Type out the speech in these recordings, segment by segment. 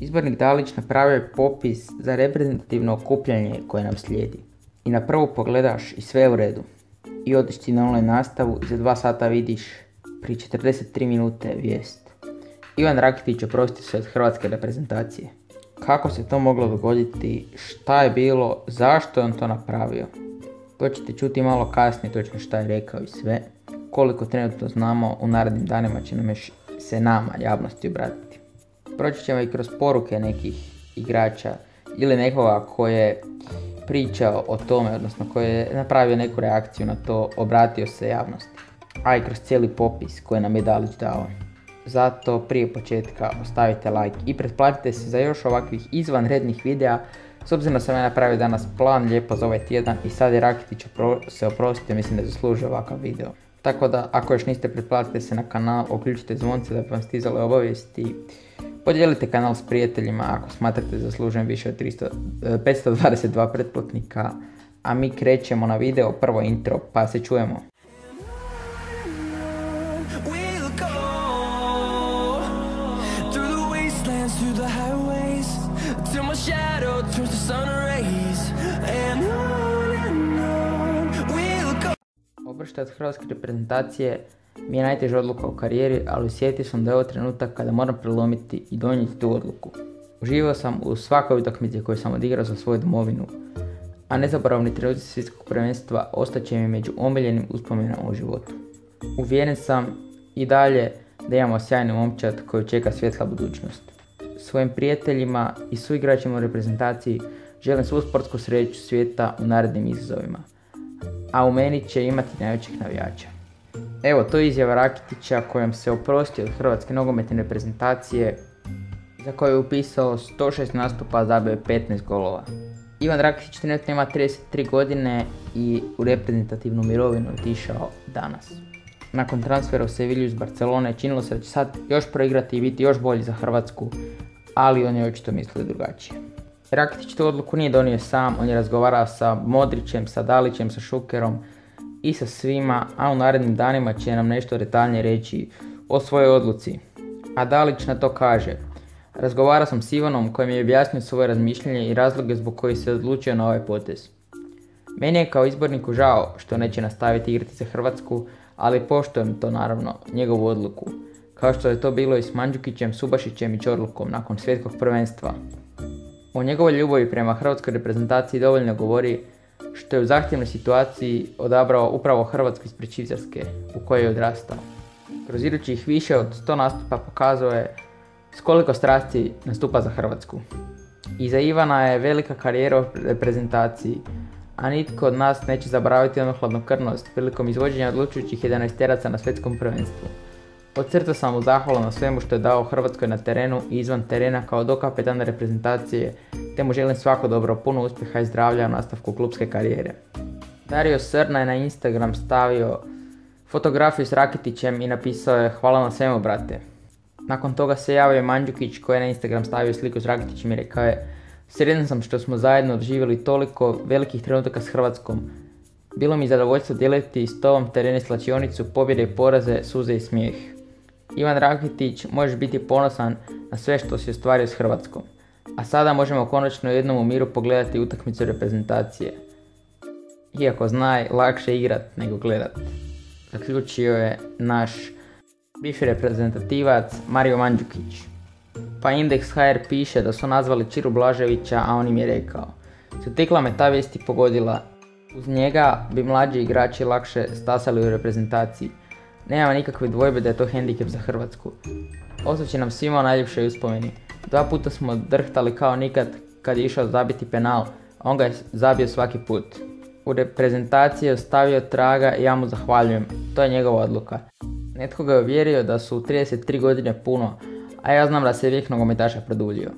Izbornik Dalić napravio je popis za reprezentativno okupljanje koje nam slijedi. I na prvu pogledaš i sve u redu. I odiš ti na online nastavu i za dva sata vidiš pri 43 minute vijest. Ivan Rakitić oprosti se od hrvatske reprezentacije. Kako se to moglo dogoditi, šta je bilo, zašto je on to napravio. To ćete čuti malo kasnije točno šta je rekao i sve. Koliko trenutno znamo, u narednim danima će nam još se nama, javnosti, obratiti. Proći ćemo i kroz poruke nekih igrača ili nekoga koji je pričao o tome, odnosno koji je napravio neku reakciju na to, obratio se javnosti. A i kroz cijeli popis koji nam je Dalić dao. Zato prije početka ostavite like i pretplatite se za još ovakvih izvanrednih videa. S obzirom da sam ja napravio danas plan lijepo za ovaj tjedan i sad je Rakitić se oprostio, mislim da zaslužuje ovakav video. Tako da ako još niste pretplatite se na kanal, uključite zvonce da bi vam stizale obavijesti. Podijelite kanal s prijateljima ako smatrate zaslužujem više od 300, 522 pretplatnika. A mi krećemo na video, prvo intro, pa se čujemo. Obršta od hrvatske reprezentacije mi je najteža odluka u karijeri, ali osjetio sam da je ovo trenutak kada moram prelomiti i donijeti tu odluku. Uživao sam u svakoj utakmici koju sam odigrao za svoju domovinu, a nezaboravni trenuci svjetskog prvenstva ostaće mi među omiljenim uspomenama u životu. Uvjeren sam i dalje da imamo sjajnu momčad koju čeka svjetla budućnost. Svojim prijateljima i suigračima u reprezentaciji želim svu sportsku sreću svijeta u narednim izazovima, a u meni će imati najvećih navijača. Evo, to je izjava Rakitića kojom se oprostio od Hrvatske nogometne reprezentacije za koju je upisao 106 nastupa, zabio je 15 golova. Ivan Rakitić trenutno ima 33 godine i u reprezentativnu mirovinu otišao danas. Nakon transfera u Sevilju iz Barcelone činilo se da će sad još proigrati i biti još bolji za Hrvatsku, ali on je očito mislio drugačije. Rakitić tu odluku nije donio sam, on je razgovarao sa Modrićem, sa Dalićem, sa Šukerom, i sa svima, a u narednim danima će nam nešto detaljnije reći o svojoj odluci. A Dalić na to kaže, razgovarao sam s Ivanom koji mi je objasnio svoje razmišljanje i razloge zbog kojih se odlučio na ovaj potez. Meni je kao izborniku žao što neće nastaviti igrati za Hrvatsku, ali poštujem to naravno, njegovu odluku, kao što je to bilo i s Mandžukićem, Subašićem i Čorlukom nakon svjetskog prvenstva. O njegovoj ljubavi prema hrvatskoj reprezentaciji dovoljno govori što je u zahtjevnoj situaciji odabrao upravo Hrvatsku ispred Švicarske u kojoj je odrastao. Kroz idućih više od 100 nastupa pokazao je s koliko strasti nastupa za Hrvatsku. Iza Ivana je velika karijera u reprezentaciji, a nitko od nas neće zaboraviti onu hladnokrvnost prilikom izvođenja odlučujućih 11 teraca na svjetskom prvenstvu. Od srca sam mu zahvalan na svemu što je dao Hrvatskoj na terenu i izvan terena kao dokapetan reprezentacije, te mu želim svako dobro, puno uspjeha i zdravlja u nastavku klubske karijere. Dario Srna je na Instagram stavio fotografiju s Rakitićem i napisao je hvala na svemu brate. Nakon toga se javio Mandžukić koji je na Instagram stavio sliku s Rakitićem i rekao je Sredan sam što smo zajedno odživjeli toliko velikih trenutaka s Hrvatskom. Bilo mi zadovoljstvo dijeliti s tobom tereni slačionicu, pobjede i poraze, suze i smijeh. Ivan Rakitić, možeš biti ponosan na sve što si ostvario s Hrvatskom. A sada možemo konačno jednom u miru pogledati utakmicu reprezentacije. Iako znaj, lakše igrat nego gledat. Zaključio je naš bivši reprezentativac Mario Mandžukić. Pa Index HR piše da su nazvali Čiru Blaževića, a on im je rekao. Zatekla me ta vijest i pogodila. Uz njega bi mlađi igrači lakše stasali u reprezentaciji. Nema nikakve dvojbe da je to hendikep za Hrvatsku. Ostaće nam svima najljepšoj uspomeni. Dva puta smo drhtali kao nikad kad je išao zabiti penal, on ga je zabio svaki put. U reprezentaciji je ostavio traga i ja mu zahvaljujem, to je njegova odluka. Netko ga je uvjerio da su u 33 godine puno, a ja znam da se vijek nogometaša produljio.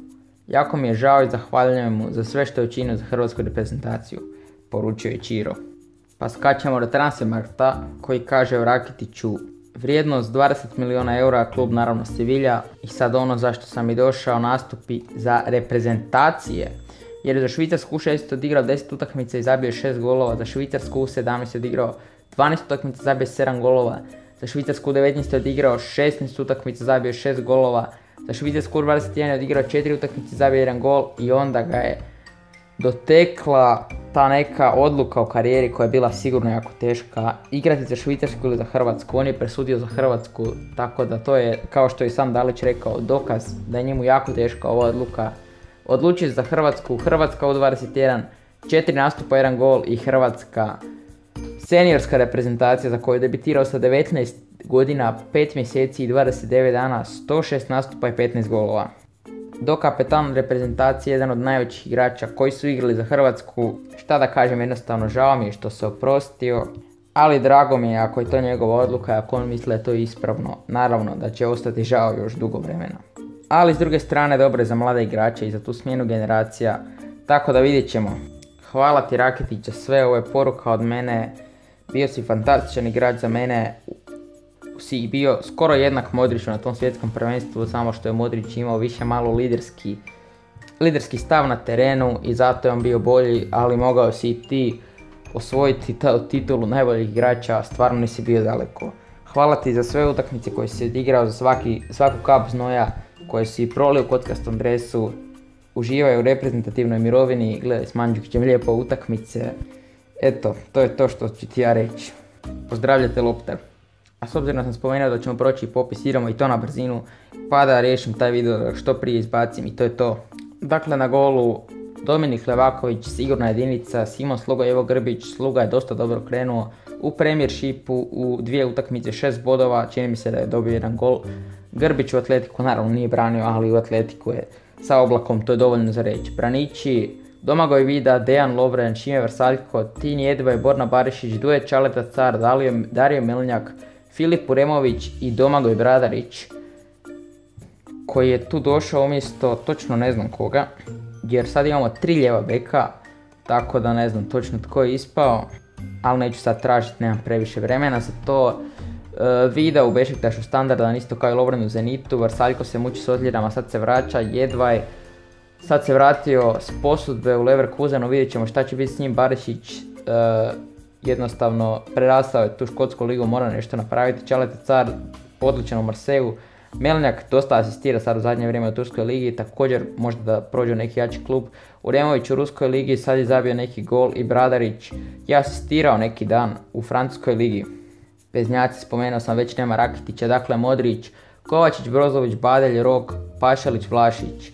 Jako mi je žao i zahvaljujem mu za sve što je učinio za hrvatsku reprezentaciju, poručio je Čiro. Pa skačemo do Transfermarkta koji kaže o Rakitiću Vrijednost 20 milijuna eura, klub naravno Sevilla. I sad ono zašto sam i došao nastupi za reprezentacije. Jer je za Švicarsku u 6 odigrao 10 utakmica i zabio 6 golova, za Švicarsku u 17 odigrao 12 utakmica, zabio 7 golova, za Švicarsku u 19 odigrao 16 utakmica, zabio 6 golova, Za Švicarsku 21 je odigrao četiri utakmice, zabio jedan gol i onda ga je dotekla ta neka odluka u karijeri koja je bila sigurno jako teška. Igrati za Švicarsku ili za Hrvatsku, on je presudio za Hrvatsku, tako da to je, kao što je sam Dalić rekao, dokaz da je njemu jako teška ova odluka. Odlučio za Hrvatsku, Hrvatska u 21, četiri nastupa, jedan gol i Hrvatska seniorska reprezentacija za koju je debitirao sa 19 godina, 5 mjeseci i 29 dana, 106 nastupa i 15 golova. Do kapetan reprezentacije jedan od najvećih igrača koji su igrali za Hrvatsku, šta da kažem jednostavno žao mi je što se oprostio, ali drago mi je ako je to njegova odluka ako on misle to ispravno, naravno da će ostati žao još dugo vremena. Ali s druge strane dobro je za mlade igrače i za tu smjenu generacija, tako da vidjet ćemo. Hvala ti Raketića, sve ovo je poruka od mene, bio si fantastičan igrač za mene, si bio skoro jednak Modriću na tom svjetskom prvenstvu, samo što je Modrić imao više malo liderski, liderski stav na terenu i zato je on bio bolji, ali mogao si i ti osvojiti titulu najboljih igrača, stvarno nisi bio daleko. Hvala ti za sve utakmice koje si odigrao, za svaki, svaku kap znoja koje si prolio u kockastom dresu. Uživaj u reprezentativnoj mirovini, gledaj s Mandžukićem lijepo utakmice. Eto, to je to što ću ti ja reći. Pozdravljate Lopter. A s obzirom da sam spomenuo da ćemo proći popis, idemo i to na brzinu, pa da riješim taj video što prije izbacim i to je to. Dakle na golu Dominik Levaković sigurna jedinica, Simon Sluga Evo Grbić, Sluga je dosta dobro krenuo u Premiershipu u dvije utakmice šest bodova, čini mi se da je dobio jedan gol. Grbić u Atletiku naravno nije branio, ali u Atletiku je sa oblakom, to je dovoljno za reći. Branići, Domagoj Vida, Dejan Lovren, Šime Vrsaljko, Tin Jedva i Borna Barišić, Duje Čaleta Car, Dario Milnjak, Filip Uremović i Domagoj Bradarić koji je tu došao umjesto točno ne znam koga jer sad imamo tri ljeva beka tako da ne znam točno tko je ispao ali neću sad tražiti, nemam previše vremena za to. E, Vida u Bešiktašu standardan isto kao i Lovren u Zenitu, Varsaljko se muči s odljerama, sad se vraća, Jedvaj sad se vratio s posudbe u Leverkusenu, vidjet ćemo šta će biti s njim, Barišić e, jednostavno prerastao je tu škotsku ligu, mora nešto napraviti. Čalete car odličan u Marseju. Melnjak dosta asistira sad u zadnje vrijeme u Turskoj ligi, također možda da prođe neki jači klub. Uremović u Ruskoj ligi sad je zabio neki gol i Bradarić je asistirao neki dan u Francuskoj ligi. Veznjaci spomenuo sam već nema Rakitića, dakle Modrić, Kovačić, Brozović, Badelj, Rok, Pašalić, Vlašić.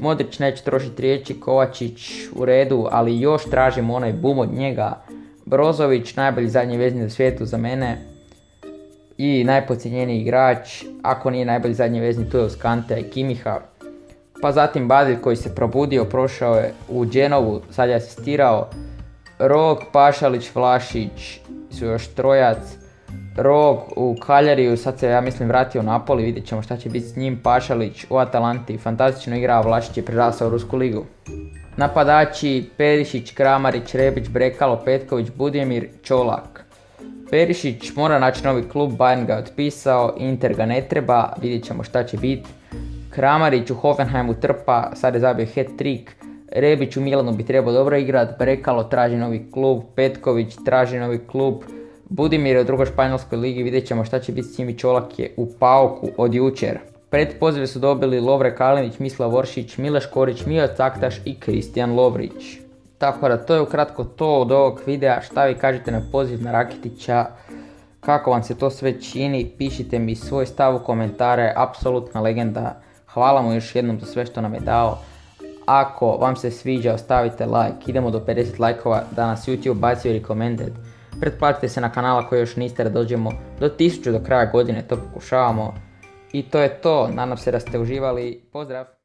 Modrić neće trošiti riječi, Kovačić u redu, ali još tražimo onaj bum od njega. Brozović, najbolji zadnji vezni na svijetu za mene i najpocijenjeniji igrač, ako nije najbolji zadnji vezni tu je Uskante i Kimiha. Pa zatim Badil koji se probudio, prošao je u Dženovu, sad je asistirao. Rok, Pašalić, Vlašić su još trojac. Rok u Kaljariju, sad se ja mislim vratio u Napoli, vidjet ćemo šta će biti s njim. Pašalić u Atalanti, fantastično igra, Vlašić je prerasao u Rusku ligu. Napadači Perišić, Kramarić, Rebić, Brekalo, Petković, Budimir, Čolak. Perišić mora naći novi klub, Bayern ga je otpisao, Inter ga ne treba, vidjet ćemo šta će biti. Kramarić u Hoffenheimu trpa, sad je zabio hat-trick. Rebić u Milanu bi trebao dobro igrat, Brekalo traži novi klub, Petković traži novi klub. Budimir je u drugoj španjolskoj ligi, vidjet ćemo šta će biti s njim Čolak je u pauku od jučer. Pred pozive su dobili Lovre Kalinić, Mislav Voršić, Mileš Korić, Mio Caktaš i Kristijan Lovrić. Tako da to je ukratko to od ovog videa, šta vi kažete na poziv na Rakitića, kako vam se to sve čini, pišite mi svoj stav u komentare, apsolutna legenda, hvala mu još jednom za sve što nam je dao. Ako vam se sviđa ostavite like, idemo do 50 lajkova da nas YouTube baci recommended. Pretplatite se na kanala koji još niste da dođemo do 1000 do kraja godine, to pokušavamo. I to je to, nadam se da ste uživali, pozdrav!